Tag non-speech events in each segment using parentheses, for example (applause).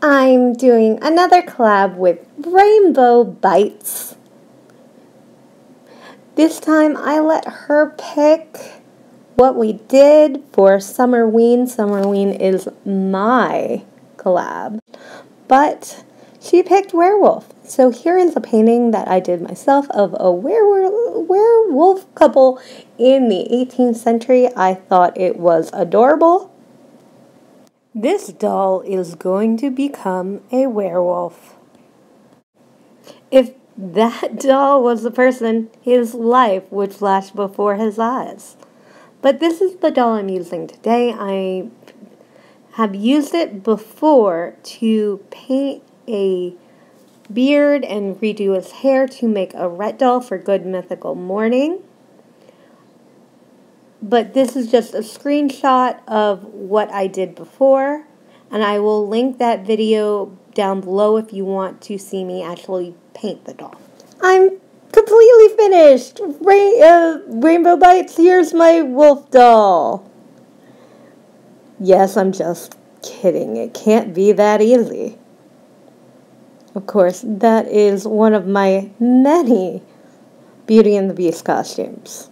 I'm doing another collab with Raiinbow Bitez. This time I let her pick what we did for Summerween. Summerween is my collab. But she picked werewolf. So here is a painting that I did myself of a werewolf, couple in the 18th century. I thought it was adorable. This doll is going to become a werewolf. If that (laughs) doll was the person, his life would flash before his eyes. But this is the doll I'm using today. I have used it before to paint a beard and redo his hair to make a Rhett doll for Good Mythical Morning but this is just a screenshot of what I did before and I will link that video down below if you want to see me actually paint the doll. I'm completely finished! Rain uh, Raiinbow Bitez, here's my wolf doll. Yes, I'm just kidding. It can't be that easy. Of course, that is one of my many Beauty and the Beast costumes.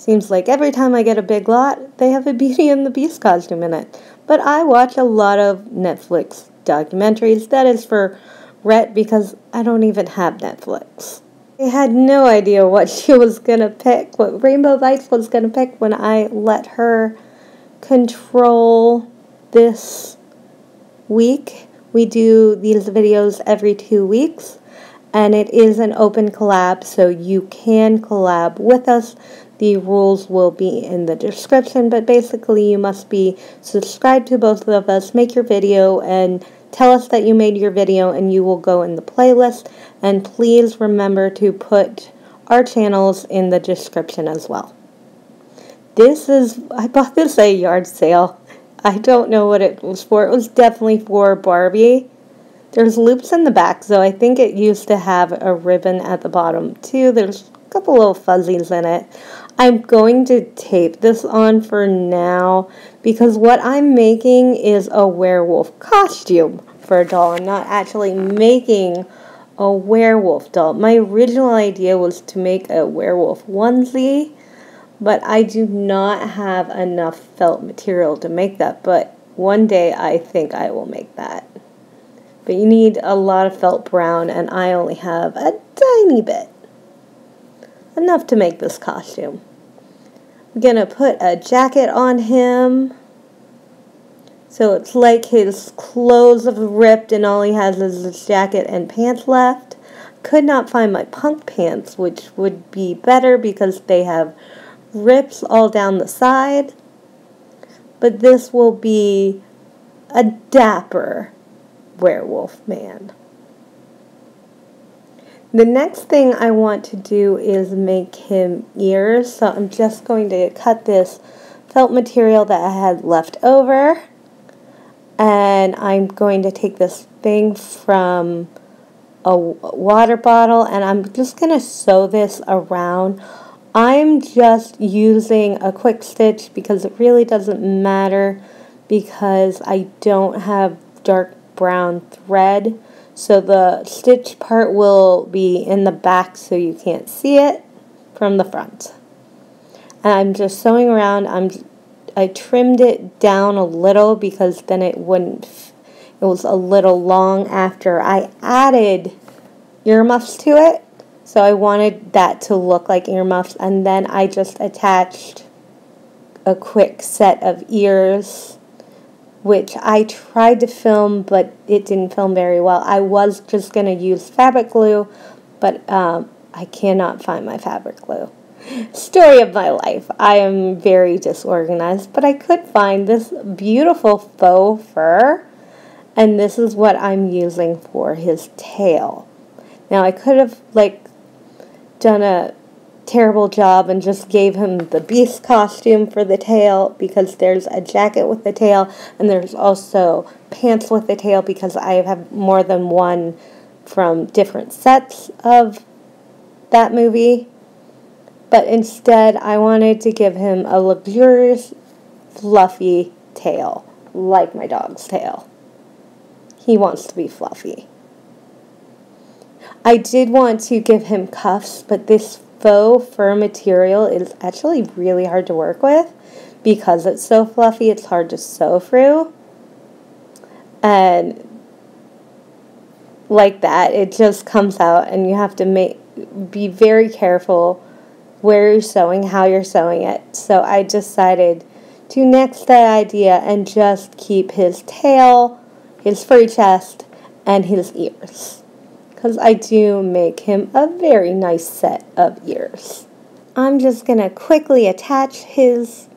Seems like every time I get a big lot, they have a Beauty and the Beast costume in it. But I watch a lot of Netflix documentaries. That is for Rhett because I don't even have Netflix. I had no idea what (laughs) she was going to pick, what Raiinbow Bitez was going to pick when I let her control this week. We do these videos every two weeks, and it is an open collab, so you can collab with us. The rules will be in the description, but basically you must be subscribed to both of us, make your video, and tell us that you made your video and you will go in the playlist. And please remember to put our channels in the description as well. This is, I bought this at a yard sale. I don't know what it was for. It was definitely for Barbie. There's loops in the back, so I think it used to have a ribbon at the bottom too. There's a couple little fuzzies in it. I'm going to tape this on for now because what I'm making is a werewolf costume for a doll. I'm not actually making a werewolf doll. My original idea was to make a werewolf onesie, but I do not have enough felt material to make that. But one day I think I will make that. But you need a lot of felt brown, and I only have a tiny bit. Enough to make this costume. To put a jacket on him. So it's like his clothes have ripped and all he has is his jacket and pants left. Could not find my punk pants, which would be better because they have rips all down the side. But this will be a dapper werewolf man. The next thing I want to do is make him ears. So I'm just going to cut this felt material that I had left over. And I'm going to take this thing from a water bottle and I'm just going to sew this around. I'm just using a quick stitch because it really doesn't matter because I don't have dark brown thread. So the stitch part will be in the back so you can't see it from the front. And I'm just sewing around. I'm I trimmed it down a little because then it wouldn't it was a little long after I added earmuffs to it. So I wanted that to look like earmuffs and then I just attached a quick set of ears which I tried to film, but it didn't film very well. I was just going to use fabric glue, but um, I cannot find my fabric glue. Story of my life. I am very disorganized, but I could find this beautiful faux fur, and this is what I'm using for his tail. Now, I could have, like, done a terrible job and just gave him the beast costume for the tail because there's a jacket with the tail and there's also pants with the tail because I have more than one from different sets of that movie. But instead, I wanted to give him a luxurious, fluffy tail, like my dog's tail. he wants to be fluffy. I did want to give him cuffs, but this faux fur material is actually really hard to work with because it's so fluffy, it's hard to sew through. And like that, it just comes out and you have to make be very careful where you're sewing, how you're sewing it. So I decided to next that idea and just keep his tail, his furry chest, and his ears. Because I do make him a very nice set of ears. I'm just going to quickly attach his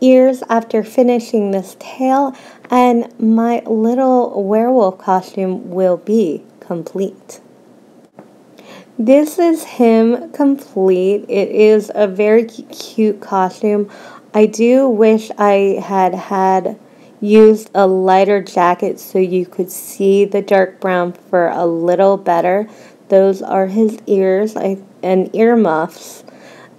ears after finishing this tail and my little werewolf costume will be complete. This is him complete. It is a very cute costume. I do wish I had had used a lighter jacket so you could see the dark brown fur a little better. Those are his ears and ear muffs.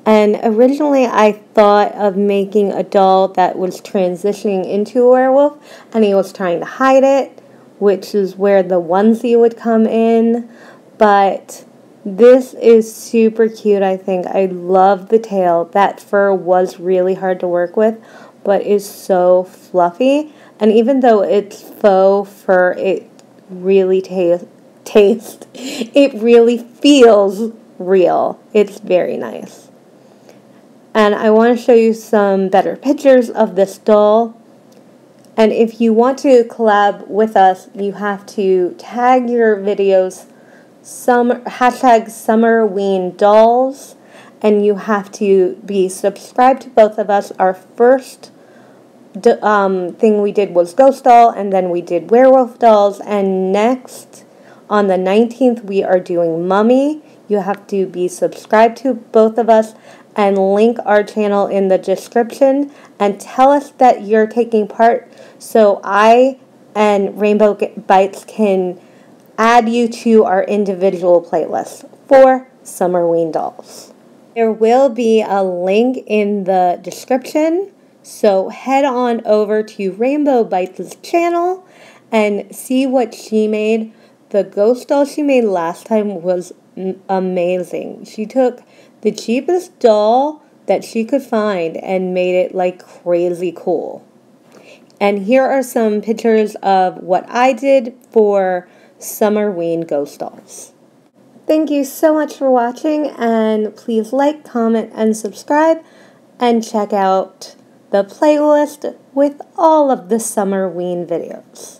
And originally I thought of making a doll that was transitioning into a werewolf and he was trying to hide it, which is where the onesie would come in. But this is super cute, I think. I love the tail. That fur was really hard to work with, but is so fluffy. And even though it's faux fur, it really tastes taste. (laughs) It really feels real. It's very nice. And I want to show you some better pictures of this doll. And if you want to collab with us, you have to tag your videos summer hashtag summerween dolls and you have to be subscribed to both of us our first um, thing we did was ghost doll and then we did werewolf dolls and next on the 19th we are doing mummy you have to be subscribed to both of us and link our channel in the description and tell us that you're taking part so i and Raiinbow Bitez can add you to our individual playlist for Summerween dolls. There will be a link in the description, so head on over to Raiinbow Bitez' channel and see what she made. The ghost doll she made last time was amazing. She took the cheapest doll that she could find and made it like crazy cool. And here are some pictures of what I did for Summerween Ghost Dolls. Thank you so much for watching, and please like, comment, and subscribe, and check out the playlist with all of the Summer Summerween videos.